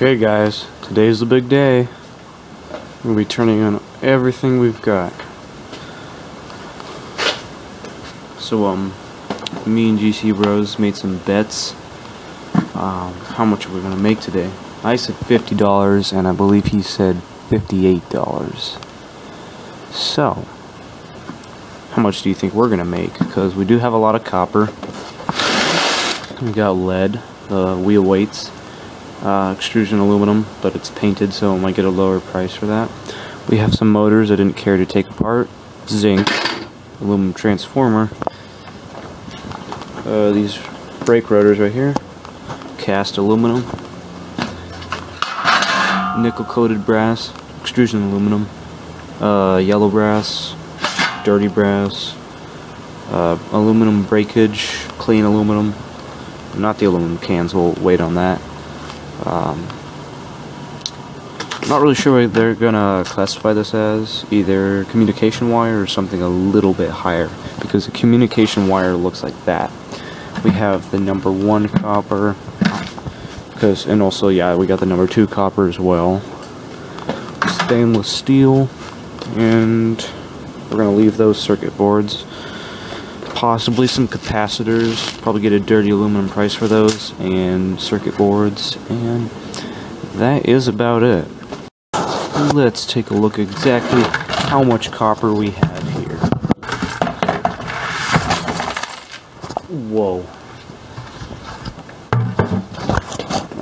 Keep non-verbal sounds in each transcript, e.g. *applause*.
Okay guys, today's the big day. We'll be turning on everything we've got. So um, me and GC Bros made some bets. Um, how much are we gonna make today? I said fifty dollars, and I believe he said fifty-eight dollars. So, how much do you think we're gonna make? Because we do have a lot of copper. We got lead, the wheel weights uh, extrusion aluminum, but it's painted, so I might get a lower price for that. We have some motors I didn't care to take apart. Zinc, aluminum transformer. Uh, these brake rotors right here. Cast aluminum. Nickel coated brass, extrusion aluminum. Uh, yellow brass, dirty brass. Uh, aluminum breakage, clean aluminum. Not the aluminum cans, we'll wait on that. Um, I'm not really sure what they're gonna classify this as, either communication wire or something a little bit higher, because the communication wire looks like that. We have the number one copper, because, and also, yeah, we got the number two copper as well. Stainless steel, and we're gonna leave those circuit boards. Possibly some capacitors, probably get a dirty aluminum price for those, and circuit boards, and that is about it. Let's take a look exactly how much copper we have here. Whoa.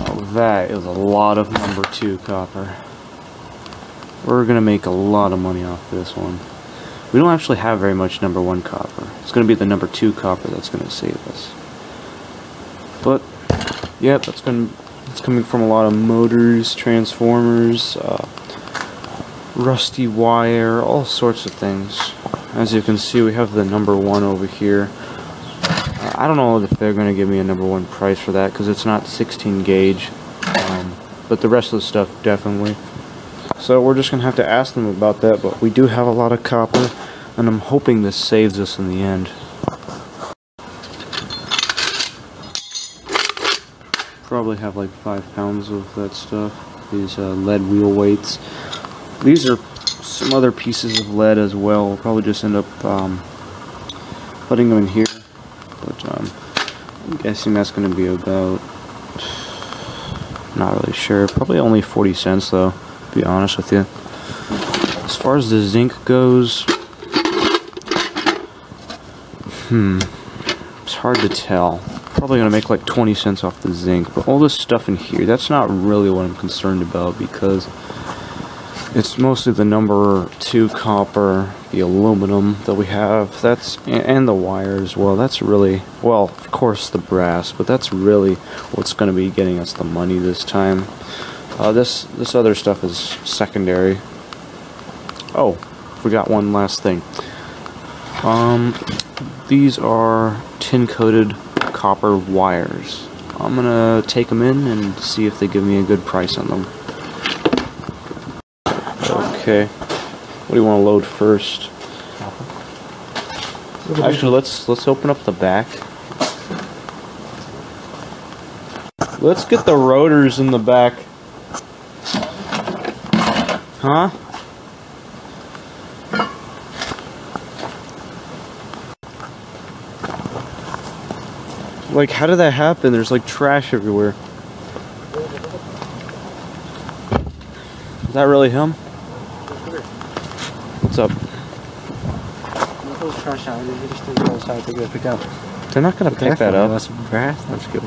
Oh, that is a lot of number two copper. We're gonna make a lot of money off this one. We don't actually have very much number one copper. It's gonna be the number two copper that's gonna save us. But, yeah, that's gonna it's coming from a lot of motors, transformers, uh, rusty wire, all sorts of things. As you can see, we have the number one over here. Uh, I don't know if they're going to give me a number one price for that because it's not 16 gauge, um, but the rest of the stuff definitely. So we're just going to have to ask them about that, but we do have a lot of copper, and I'm hoping this saves us in the end. Probably have like five pounds of that stuff. These uh, lead wheel weights. These are some other pieces of lead as well. We'll probably just end up um, putting them in here. But um, I'm guessing that's going to be about, *sighs* not really sure, probably only 40 cents though, be honest with you. As far as the zinc goes, hmm, it's hard to tell. Probably going to make like 20 cents off the zinc, but all this stuff in here, that's not really what I'm concerned about because it's mostly the number two copper, the aluminum that we have. That's and the wire as well. That's really well, of course, the brass, but that's really what's going to be getting us the money this time. Uh, this this other stuff is secondary. Oh, forgot one last thing. Um, these are tin coated copper wires. I'm gonna take them in and see if they give me a good price on them. Okay. What do you want to load first? Actually, let's let's open up the back. Let's get the rotors in the back. Huh? Like, how did that happen? There's like trash everywhere. Is that really him? What's up? trash out. You just go outside to go pick up. They're not gonna pick that up. That's grass. That's *laughs* good.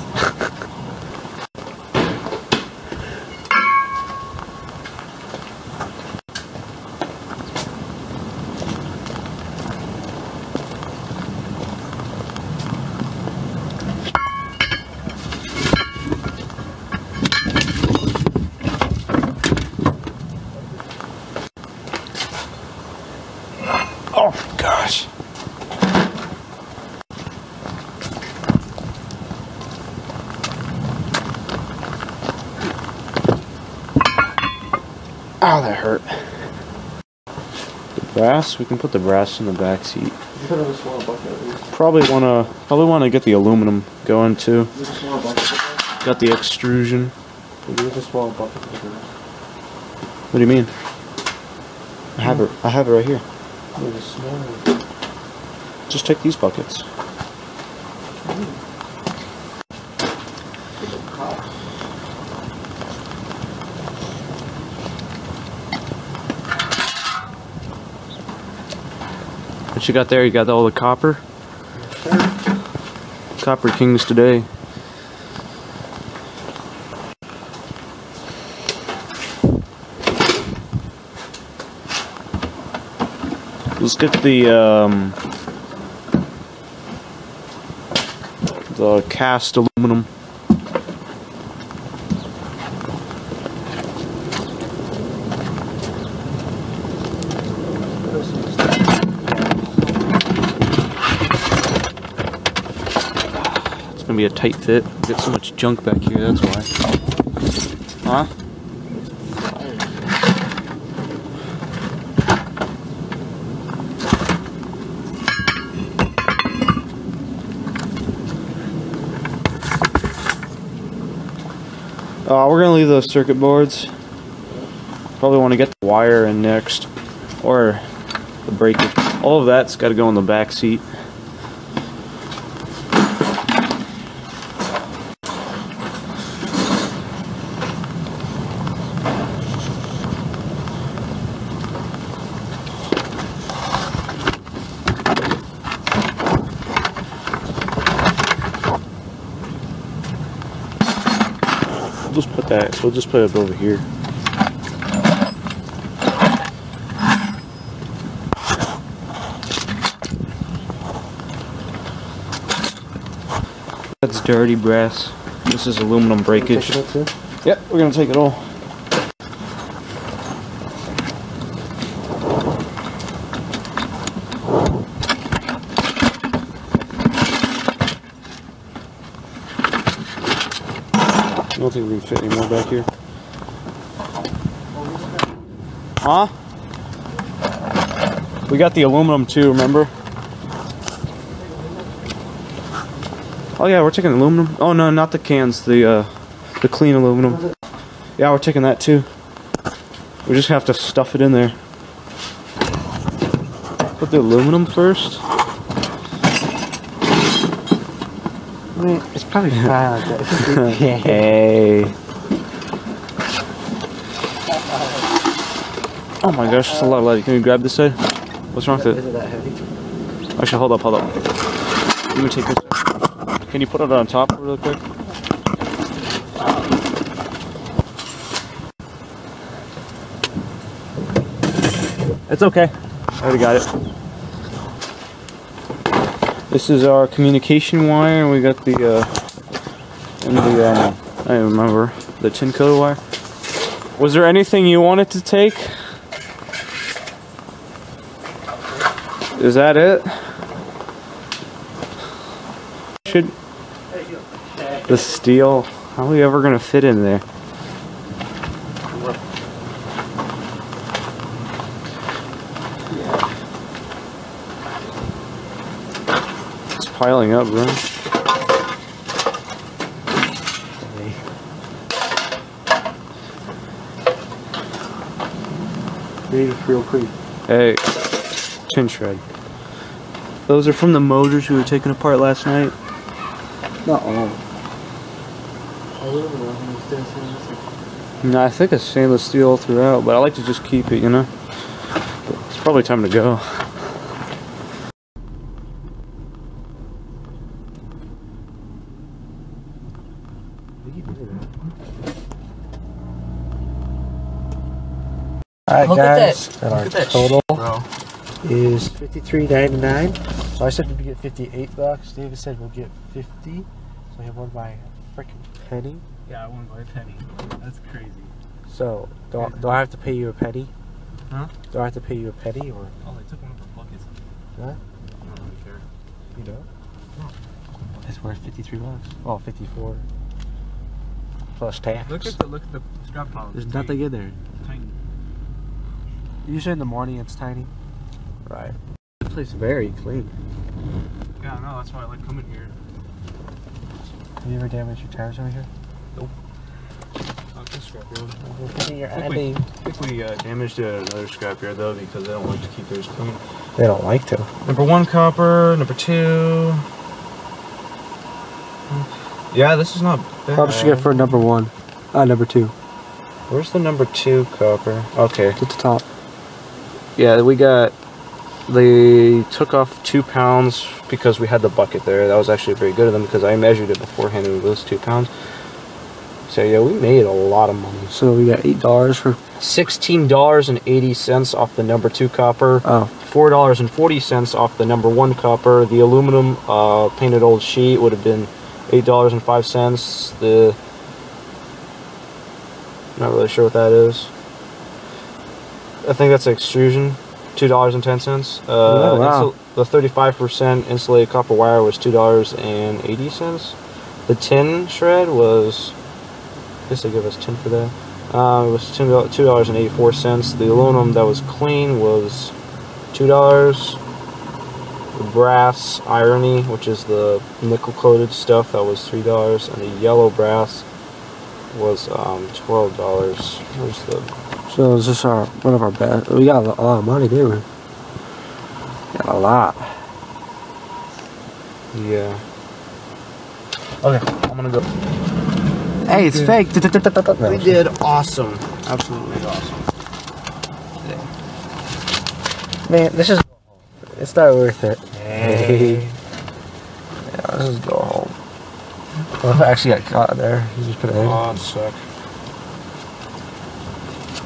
Ow, that hurt. The brass, we can put the brass in the back seat. Put in a small bucket at least. Probably wanna probably wanna get the aluminum going too. Just a small bucket. Got the extrusion. We use a small bucket for this. What do you mean? I have it. I have it right here. Use a small one. Just take these buckets. What you got there? You got all the copper? Copper Kings today. Let's get the um, the cast aluminum. Be a tight fit. Get so much junk back here. That's why. Huh? Uh, we're gonna leave those circuit boards. Probably want to get the wire in next, or the breaker. All of that's got to go in the back seat. Just put that. We'll just put it over here. That's dirty brass. This is aluminum breakage. Take it out too? Yep, we're gonna take it all. Don't think we can fit any more back here. Huh? We got the aluminum too, remember? Oh yeah, we're taking aluminum. Oh no, not the cans, the uh the clean aluminum. Yeah, we're taking that too. We just have to stuff it in there. Put the aluminum first. I mean, it's probably fine like that. Yeah. Hey. Oh my gosh, that's a lot of light. Can you grab this side? What's wrong with it? Is it that heavy? Actually, hold up, hold up. Let me take this. Can you put it on top real quick? It's okay. I already got it. This is our communication wire, we got the uh, and the um, I remember the tin coat wire. Was there anything you wanted to take? Is that it? Should the steel? How are we ever gonna fit in there? Piling up, bro. It real quick. Hey, tin shred. Those are from the motors we were taking apart last night. Not all. Aluminum is this No, I think it's stainless steel throughout, but I like to just keep it, you know. But it's probably time to go. Alright Look at guys, that. and our that total bro. is fifty three ninety nine. So I said we'd get fifty eight bucks. David said we'll get fifty. So he won by a freaking penny. Yeah, I won by a penny. That's crazy. So do I, do I have to pay you a penny? Huh? Do I have to pay you a penny or Oh, they took one of our buckets. what? I don't really care. You know? It's worth fifty three bucks. Oh, 54 plus tax. Look at the look at the strap pile. There's It's nothing in there. Tiny. Usually in the morning it's tiny. Right. The place is very clean. Yeah, I know. That's why I like coming here. Have you ever damaged your tires over here? I'll scrapyard. We're your I think we, ending. I think we uh, damaged another scrapyard though because they don't like to keep theirs clean. They don't like to. Number one copper, number two. Yeah, this is not bad. How much you get for number one? Uh, number two. Where's the number two copper? Okay. At the top. Yeah, we got. They took off two pounds because we had the bucket there. That was actually very good of them because I measured it beforehand and it was two pounds. So yeah, we made a lot of money. So we got eight dollars for. Sixteen dollars and eighty cents off the number two copper. Oh, Four dollars and forty cents off the number one copper. The aluminum uh, painted old sheet would have been eight dollars and five cents. The not really sure what that is. I think that's extrusion, two dollars and ten cents. Uh, Oh, wow. the thirty-five percent insulated copper wire was two dollars and eighty cents. The tin shred was, I guess they give us tin for that. Uh, it was two dollars and eighty-four cents. The aluminum that was clean was two dollars. The brass irony, which is the nickel-coated stuff, that was three dollars, and the yellow brass was um, twelve dollars. Where's the so is this our one of our best? We got a lot- of money, didn't we? Got a lot. yeah? Okay, I'm gonna go. Hey, it's fake. We did awesome, absolutely awesome. Man, this is. It's not worth it. Hey. *laughs* Yeah, let's just go home. Well, if I actually got caught there, you just put it in. Oh, suck.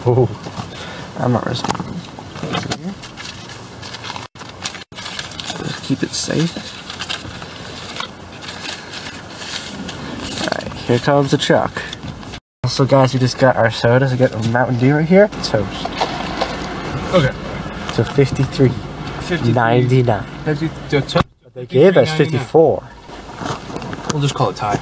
Oh, I'm not risking it. Just keep it safe. Alright, here comes the truck. So guys, we just got our sodas. We got a Mountain Dew right here. Toast. Okay. So 53. 99. 50, They gave us 54. We'll just call it tie.